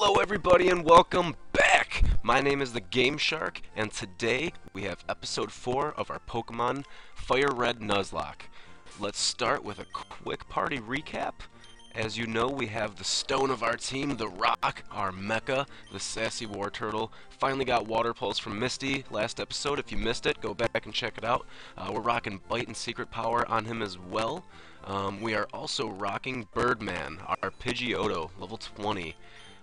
Hello everybody and welcome back! My name is the Game Shark and today we have episode 4 of our Pokemon Fire Red Nuzlocke. Let's start with a quick party recap. As you know, we have the stone of our team, the Rock, our mecha, the Sassy Wartortle. Finally got Water Pulse from Misty last episode. If you missed it, go back and check it out. Uh, we're rocking Bite and Secret Power on him as well. Um, we are also rocking Birdman, our Pidgeotto, level 20.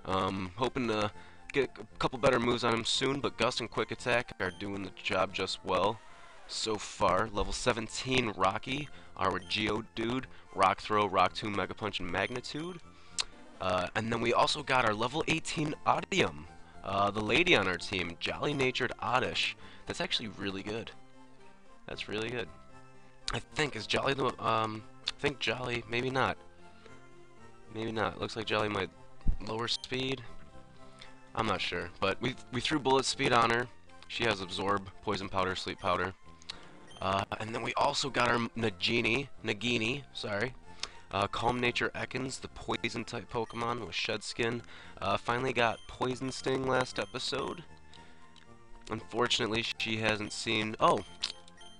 Um, hoping to get a couple better moves on him soon, but Gust and Quick Attack are doing the job just well so far. Level 17, Rocky, our Geodude, Rock Throw, Rock Tomb, Mega Punch, and Magnitude. Uh, and then we also got our level 18 Audium, uh, the lady on our team, Jolly Natured Oddish. That's actually really good. That's really good. I think, is Jolly the, um, I think Jolly, maybe not. Maybe not. Looks like Jolly might lower speed. I'm not sure, but we we threw Bullet Seed on her. She has absorb, poison powder, sleep powder. Uh, and then we also got our Nagini, Nagini, sorry. Uh, Calm Nature Ekans, the poison type Pokemon with Shed Skin. Uh, finally got Poison Sting last episode. Unfortunately, she hasn't seen. Oh,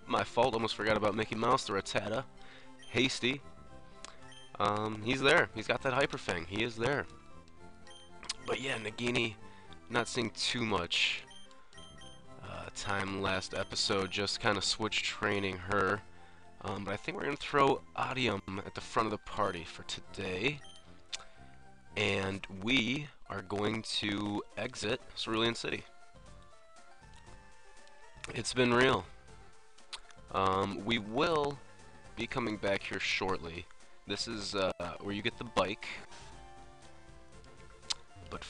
my fault. Almost forgot about Mickey Mouse, the Rattata. Hasty. Um, he's there. He's got that Hyper Fang. He is there. But yeah, Nagini, not seeing too much uh, time last episode, just kind of switch training her. Um, but I think we're going to throw Adium at the front of the party for today. And we are going to exit Cerulean City. It's been real. Um, we will be coming back here shortly. This is uh, where you get the bike.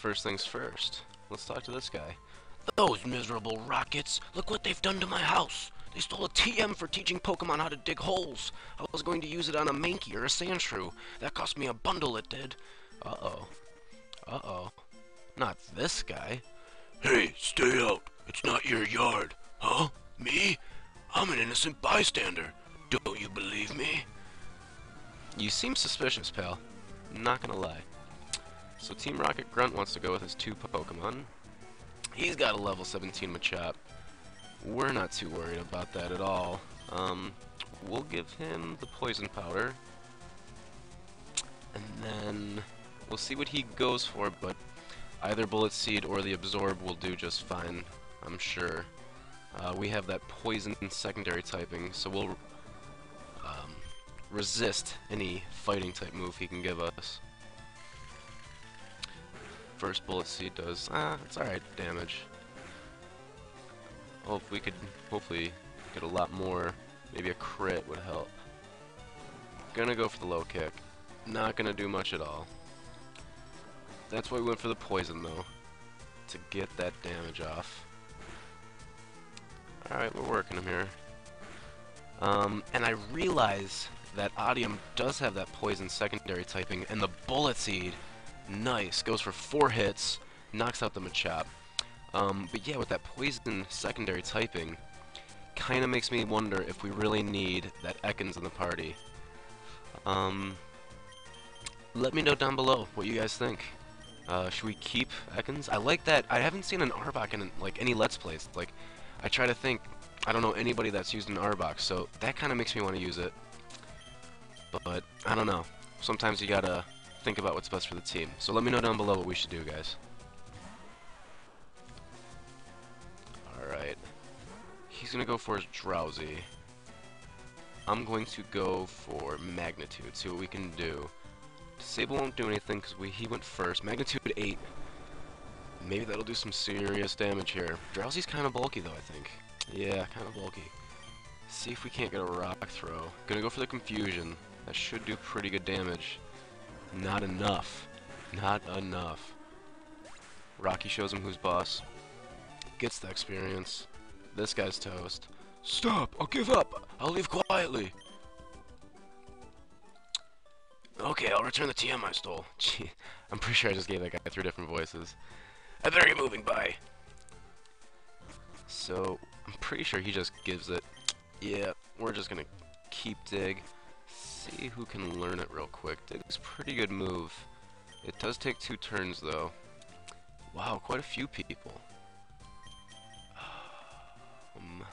First things first, let's talk to this guy. Those miserable rockets! Look what they've done to my house! They stole a TM for teaching Pokemon how to dig holes. I was going to use it on a Mankey or a Sandshrew. That cost me a bundle, it did. Uh-oh. Uh-oh. Not this guy. Hey, stay out. It's not your yard. Huh? Me? I'm an innocent bystander. Don't you believe me? You seem suspicious, pal. Not gonna lie. So Team Rocket Grunt wants to go with his two Pokemon. He's got a level 17 Machop. We're not too worried about that at all. Um, we'll give him the Poison Powder. And then we'll see what he goes for, but either Bullet Seed or the Absorb will do just fine, I'm sure. Uh, we have that Poison secondary typing, so we'll um, resist any fighting type move he can give us. First bullet seed does, ah, it's alright damage. If we could hopefully get a lot more, maybe a crit would help. Gonna go for the low kick. Not gonna do much at all. That's why we went for the poison though, to get that damage off. Alright, we're working him here. Um, and I realize that Audium does have that poison secondary typing, and the Bullet Seed, nice, goes for four hits, knocks out the Machop. Um, but yeah, with that poison secondary typing, kind of makes me wonder if we really need that Ekans in the party. Um, let me know down below what you guys think. Uh, should we keep Ekans? I like that. I haven't seen an Arbok in like any Let's Plays. Like, I try to think. I don't know anybody that's used an Arbok, so that kind of makes me want to use it. But I don't know. Sometimes you gotta think about what's best for the team. So let me know down below what we should do, guys. Alright. He's gonna go for his Drowzee. I'm going to go for Magnitude, see what we can do. Sable won't do anything because we he went first. Magnitude 8. Maybe that'll do some serious damage here. Drowzee's kind of bulky though, I think. Yeah, kind of bulky. See if we can't get a rock throw. Gonna go for the confusion. That should do pretty good damage. Not enough. Not enough. Rocky shows him who's boss. Gets the experience. This guy's toast. Stop! I'll give up! I'll leave quietly! Okay, I'll return the TM I stole. Gee, I'm pretty sure I just gave that guy three different voices. I better get moving by. So, I'm pretty sure he just gives it. Yeah, we're just gonna keep Dig. See who can learn it real quick. Dig's pretty good move. It does take two turns though. Wow, quite a few people. Um,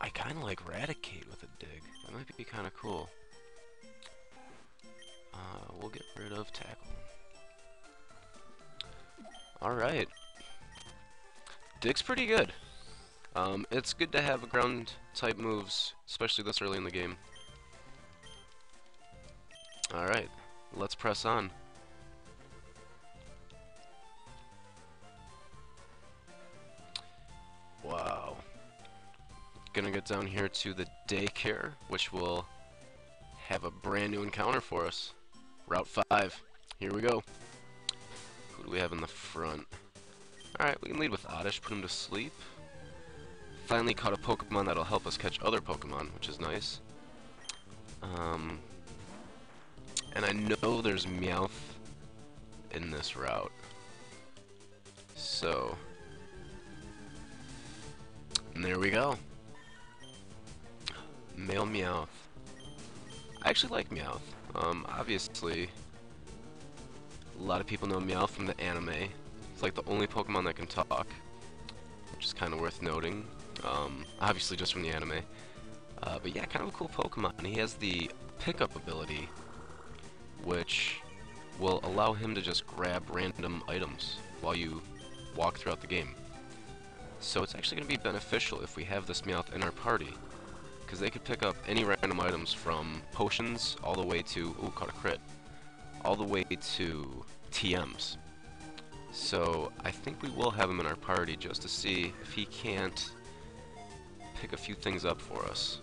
I kind of like Raticate with a dig. That might be kind of cool. Uh, we'll get rid of Tackle. Alright. Dig's pretty good. Um, it's good to have ground type moves, especially this early in the game. Alright, let's press on. Wow. Gonna get down here to the daycare, which will have a brand new encounter for us. Route 5. Here we go. Who do we have in the front? Alright, we can lead with Oddish, put him to sleep. Finally caught a Pokemon that'll help us catch other Pokemon, which is nice. Um, and I know there's Meowth in this route. So, and there we go. Male Meowth. I actually like Meowth. Um, obviously, a lot of people know Meowth from the anime. It's like the only Pokemon that can talk, which is kind of worth noting. Um, obviously just from the anime. Uh, but yeah, kind of a cool Pokemon. He has the pickup ability, which will allow him to just grab random items while you walk throughout the game. So it's actually going to be beneficial if we have this Meowth in our party, because they could pick up any random items from potions all the way to, ooh, caught a crit, all the way to TMs. So I think we will have him in our party just to see if he can't pick a few things up for us.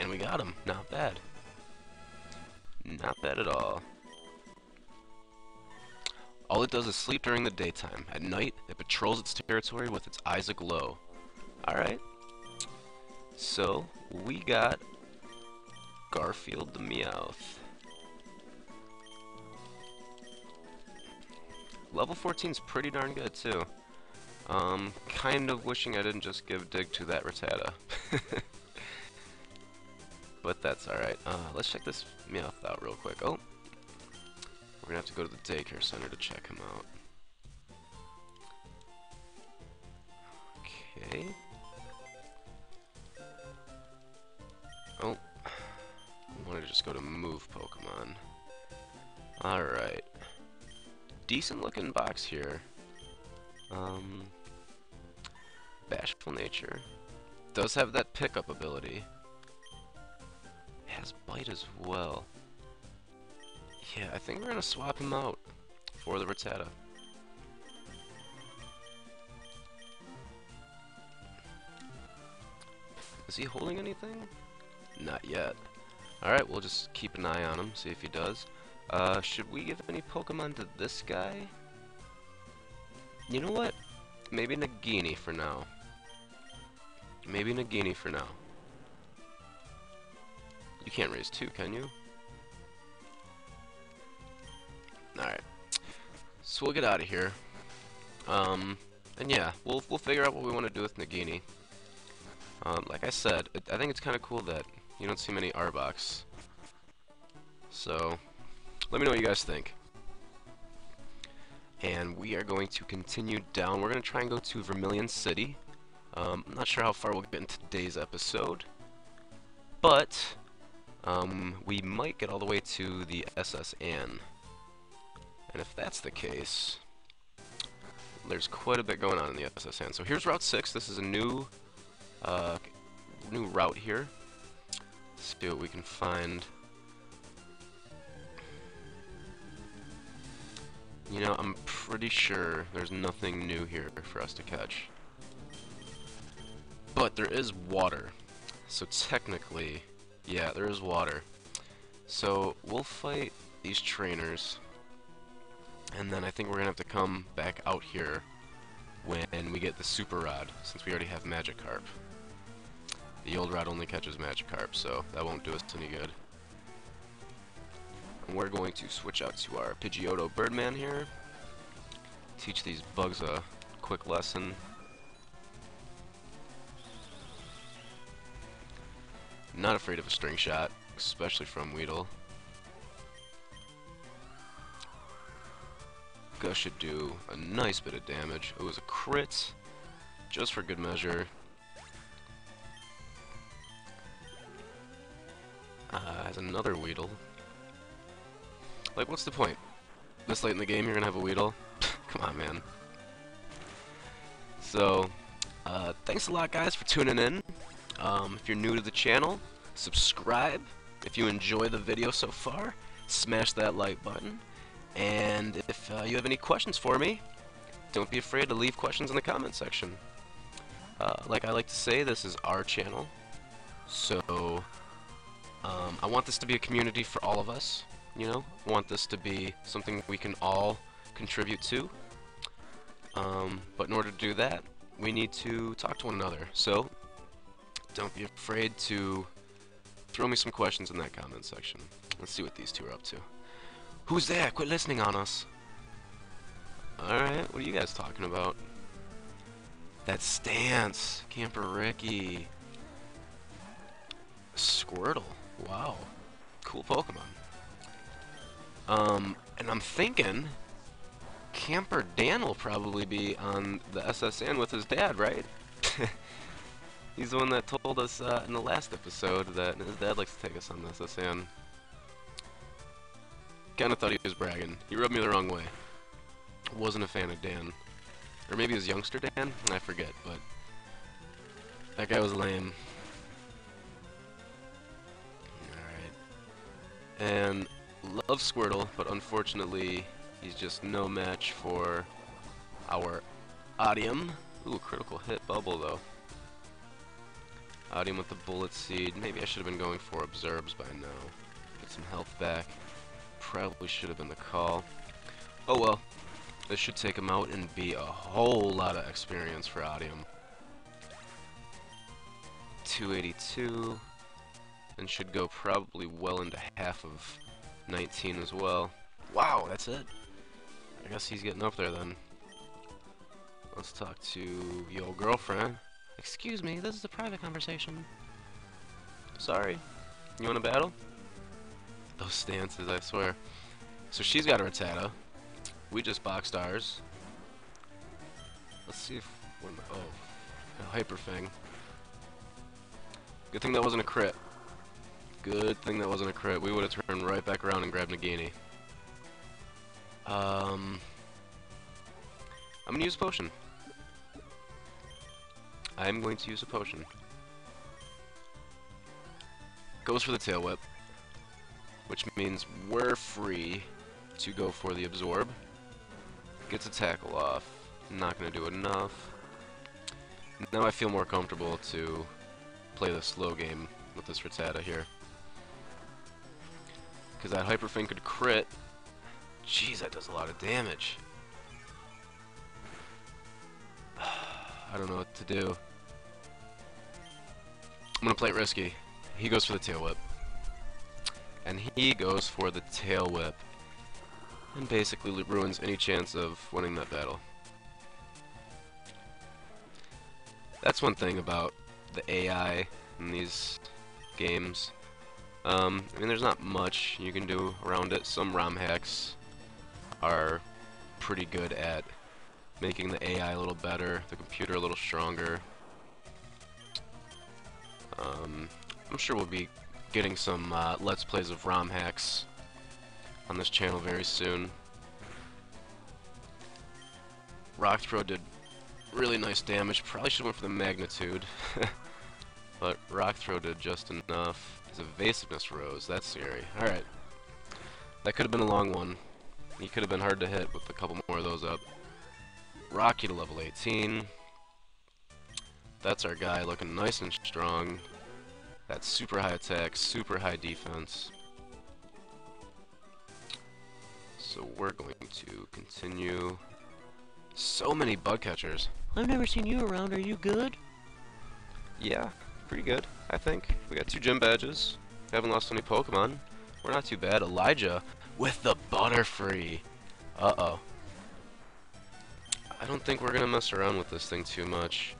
And we got him. Not bad. Not bad at all. All it does is sleep during the daytime. At night, it patrols its territory with its eyes aglow. Alright. So, we got Garfield the Meowth. Level 14 is pretty darn good, too. Um, kind of wishing I didn't just give Dig to that Rattata. but that's alright. Uh, let's check this Meowth out real quick. Oh, we're gonna have to go to the daycare center to check him out. Okay. Oh, I wanted to just go to move Pokemon. Alright. Decent looking box here. Um, bashful nature. Does have that pickup ability. Has bite as well. Yeah, I think we're gonna swap him out for the Rattata. Is he holding anything? Not yet. Alright, we'll just keep an eye on him, see if he does. Uh, should we give any Pokemon to this guy? You know what? Maybe Nagini for now. Maybe Nagini for now. You can't raise two, can you? Alright. So we'll get out of here. Um, and yeah, we'll, we'll figure out what we want to do with Nagini. Um, like I said, it, I think it's kind of cool that you don't see many Arbok. So, let me know what you guys think. And we are going to continue down. We're going to try and go to Vermilion City. Um, I'm not sure how far we'll get in today's episode. But, um, we might get all the way to the S.S. Anne. And if that's the case, there's quite a bit going on in the S.S. Anne. So here's Route 6. This is a new, uh, new route here. Let's see what we can find. You know, I'm pretty sure there's nothing new here for us to catch. But there is water. So technically, yeah, there is water. So we'll fight these trainers. And then I think we're going to have to come back out here when we get the Super Rod, since we already have Magikarp. The old rod only catches Magikarp, so that won't do us any good. And we're going to switch out to our Pidgeotto Birdman here. Teach these bugs a quick lesson. Not afraid of a string shot, especially from Weedle. Orca should do a nice bit of damage. It was a crit, just for good measure. Uh, has another Weedle. Like, what's the point? This late in the game, you're gonna have a Weedle? Come on, man. So, uh, thanks a lot, guys, for tuning in. Um, if you're new to the channel, subscribe. If you enjoy the video so far, smash that like button. And if uh, you have any questions for me, don't be afraid to leave questions in the comment section. Uh, like I like to say, this is our channel, so um, I want this to be a community for all of us. You know, I want this to be something we can all contribute to. Um, but in order to do that, we need to talk to one another. So don't be afraid to throw me some questions in that comment section. Let's see what these two are up to. Who's there? Quit listening on us. Alright, what are you guys talking about? That stance. Camper Ricky. Squirtle. Wow. Cool Pokemon. Um, and I'm thinking Camper Dan will probably be on the S.S. Anne with his dad, right? He's the one that told us uh, in the last episode that his dad likes to take us on the S.S. Anne. Kinda thought he was bragging. He rubbed me the wrong way. Wasn't a fan of Dan. Or maybe was Youngster Dan? I forget, but... That guy was lame. Alright. And love Squirtle, but unfortunately he's just no match for our Audium. Ooh, critical hit bubble though. Audium with the Bullet Seed. Maybe I should have been going for Absorbs by now. Get some health back. Probably should have been the call. Oh well. This should take him out and be a whole lot of experience for Audium. 282. And should go probably well into half of 19 as well. Wow, that's it. I guess he's getting up there then. Let's talk to your girlfriend. Excuse me, this is a private conversation. Sorry. You want to battle? Those stances, I swear. So she's got a Rattata. We just boxed ours. Let's see if... When, oh, a Hyper Fang. Good thing that wasn't a crit. Good thing that wasn't a crit. We would have turned right back around and grabbed Nagini. Um, I'm gonna use a potion. I'm going to use a potion. Goes for the tail whip, which means we're free to go for the absorb. Gets a tackle off. Not gonna do enough. Now I feel more comfortable to play the slow game with this Rattata here. Because that Hyper Fang could crit. Jeez, that does a lot of damage. I don't know what to do. I'm gonna play it risky. He goes for the tail whip. And he goes for the tail whip. And basically ruins any chance of winning that battle. That's one thing about the AI in these games. Um, I mean, there's not much you can do around it. Some ROM hacks are pretty good at making the AI a little better, the computer a little stronger. Um, I'm sure we'll be getting some uh, Let's Plays of ROM hacks on this channel very soon. Rock Throw did really nice damage. Probably should have went for the magnitude. but Rock Throw did just enough. His evasiveness rose. That's scary. Alright. That could have been a long one. He could have been hard to hit with a couple more of those up. Rocky to level 18. That's our guy looking nice and strong. That's super high attack, super high defense. So we're going to continue. So many bug catchers. I've never seen you around. Are you good? Yeah, pretty good, I think. We got two gym badges. We Haven't lost any Pokemon. We're not too bad. Elijah with the Butterfree. Uh-oh. I don't think we're gonna mess around with this thing too much.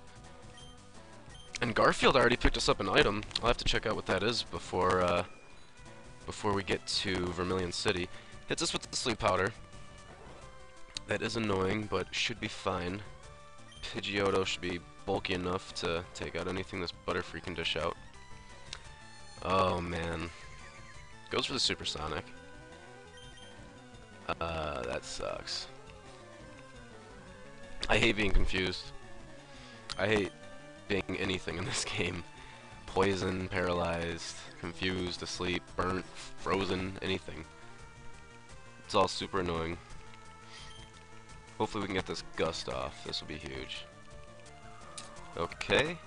And Garfield already picked us up an item. I'll have to check out what that is before uh, before we get to Vermilion City. Hits us with the sleep powder. That is annoying, but should be fine. Pidgeotto should be bulky enough to take out anything this Butterfree can dish out. Oh man. Goes for the Supersonic. Uh, that sucks. I hate being confused. I hate being anything in this game. Poison, paralyzed, confused, asleep, burnt, frozen, anything. It's all super annoying. Hopefully we can get this gust off. This will be huge. Okay.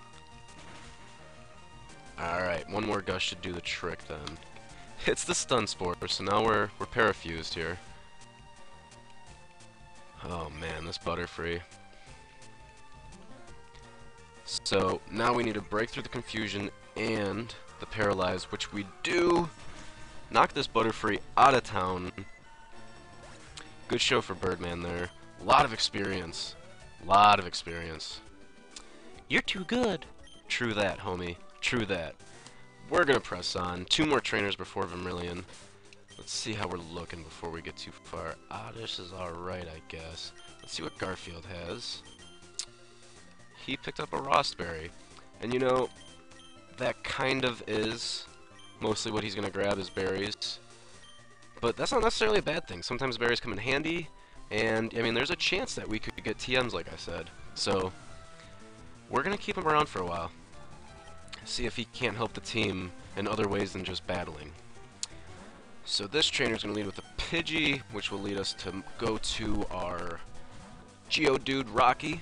Alright, one more gust should do the trick then. It's the stun spore, so now we're we're parafused here. Oh man, this Butterfree. So now we need to break through the confusion and the paralyze, which we do. Knock this Butterfree out of town. Good show for Birdman there. A lot of experience. lot of experience. You're too good. True that, homie. True that. We're gonna press on. Two more trainers before Vermilion. Let's see how we're looking before we get too far. Oddish is alright, I guess. Let's see what Garfield has. He picked up a Rawst Berry. And you know, that kind of is mostly what he's gonna grab is berries. But that's not necessarily a bad thing. Sometimes berries come in handy, and, I mean, there's a chance that we could get TMs, like I said. So, we're going to keep him around for a while. See if he can't help the team in other ways than just battling. So this trainer is going to lead with a Pidgey, which will lead us to go to our Geodude Rocky.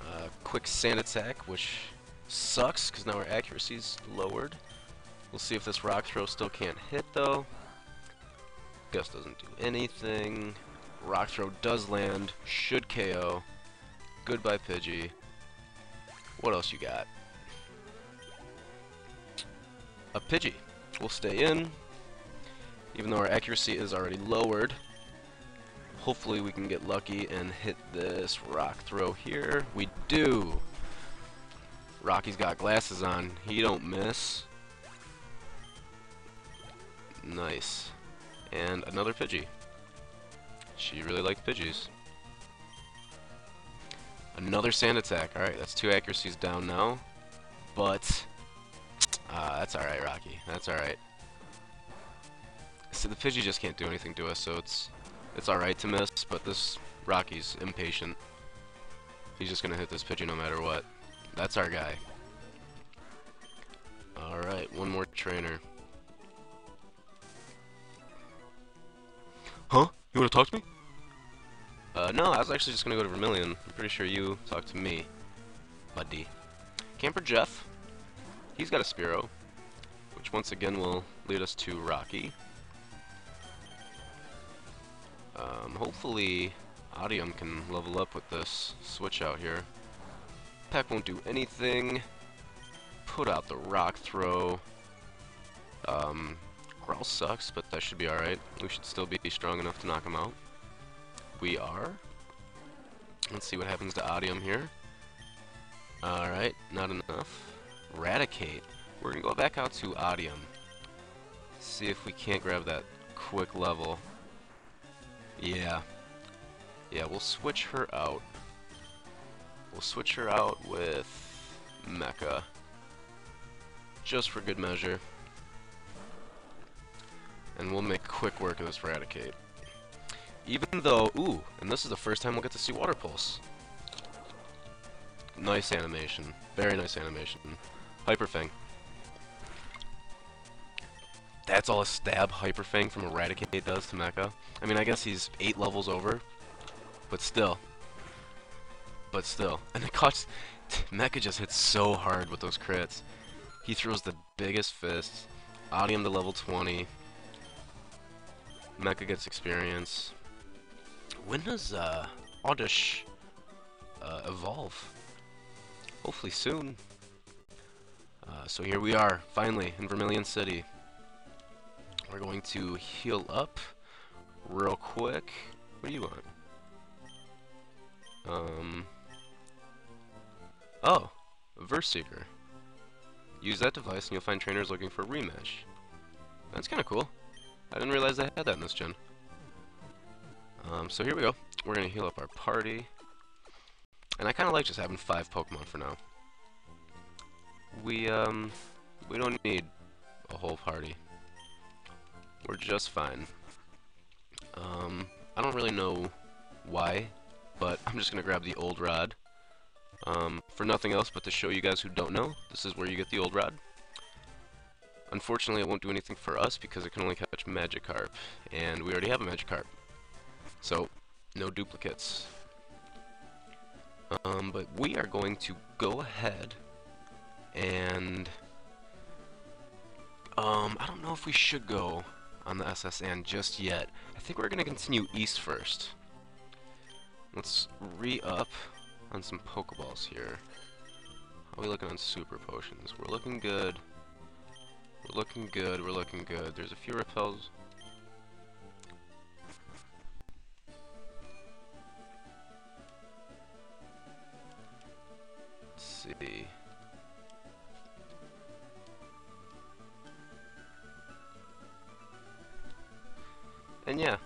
Uh, quick Sand Attack, which sucks because now our accuracy is lowered. We'll see if this Rock Throw still can't hit, though. Gust doesn't do anything. Rock Throw does land. Should KO. Goodbye, Pidgey. What else you got? A Pidgey. We'll stay in. Even though our accuracy is already lowered. Hopefully we can get lucky and hit this Rock Throw here. We do. Rocky's got glasses on. He don't miss. Nice. And another Pidgey. She really likes Pidgeys. Another Sand Attack. Alright, that's two accuracies down now. But, uh, that's alright, Rocky. That's alright. So the Pidgey just can't do anything to us, so it's it's alright to miss, but this Rocky's impatient. He's just gonna hit this Pidgey no matter what. That's our guy. Alright, one more trainer. Huh? You wanna talk to me? Uh, no, I was actually just gonna go to Vermilion. I'm pretty sure you talked to me, buddy. Camper Jeff. He's got a Spearow, which once again will lead us to Rocky. Um, hopefully, Audium can level up with this switch out here. Peck won't do anything. Put out the rock throw. Um, Growl sucks, but that should be alright. We should still be strong enough to knock him out. We are. Let's see what happens to Audium here. Alright, not enough. Raticate. We're gonna go back out to Audium. See if we can't grab that quick level. Yeah. Yeah, we'll switch her out. We'll switch her out with Mecha. Just for good measure. And we'll make quick work of this Raticate. Even though, ooh, and this is the first time we'll get to see Water Pulse. Nice animation. Very nice animation. Hyper Fang. That's all a stab Hyper Fang from Eradicate does to Mecha. I mean, I guess he's eight levels over, but still. But still. And it cuts. Mecha just hits so hard with those crits. He throws the biggest fists. Audium to level 20. Mecha gets experience. When does uh, Oddish uh, evolve? Hopefully soon. Uh, so here we are, finally, in Vermilion City. We're going to heal up real quick. What do you want? Um. Oh, Vs. Seeker. Use that device and you'll find trainers looking for a rematch. That's kind of cool. I didn't realize they had that in this gen. Um, so here we go. We're gonna heal up our party. And I kind of like just having five Pokemon for now. We, um, we don't need a whole party. We're just fine. Um, I don't really know why, but I'm just gonna grab the old rod. Um, for nothing else but to show you guys who don't know, this is where you get the old rod. Unfortunately, it won't do anything for us because it can only catch Magikarp, and we already have a Magikarp. So, no duplicates. Um, but we are going to go ahead and... Um, I don't know if we should go on the S.S. Anne just yet. I think we're going to continue east first. Let's re-up on some Pokeballs here. How are we looking on Super Potions? We're looking good. We're looking good, we're looking good. There's a few repels. Let's see. And yeah,